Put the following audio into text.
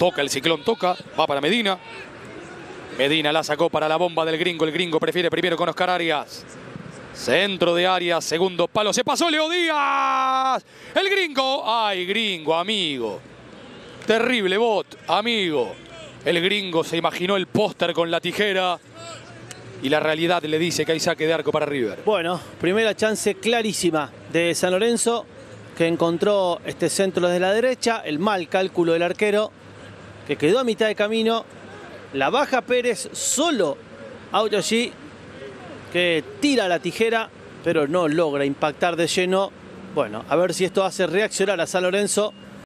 Toca el ciclón, toca. Va para Medina. Medina la sacó para la bomba del gringo. El gringo prefiere primero con Oscar Arias. Centro de Arias, segundo palo. Se pasó Leo Díaz. El gringo. Ay, gringo, amigo. Terrible bot, amigo. El gringo se imaginó el póster con la tijera. Y la realidad le dice que hay saque de arco para River. Bueno, primera chance clarísima de San Lorenzo, que encontró este centro desde la derecha, el mal cálculo del arquero, que quedó a mitad de camino. La baja Pérez solo auto que tira la tijera, pero no logra impactar de lleno. Bueno, a ver si esto hace reaccionar a San Lorenzo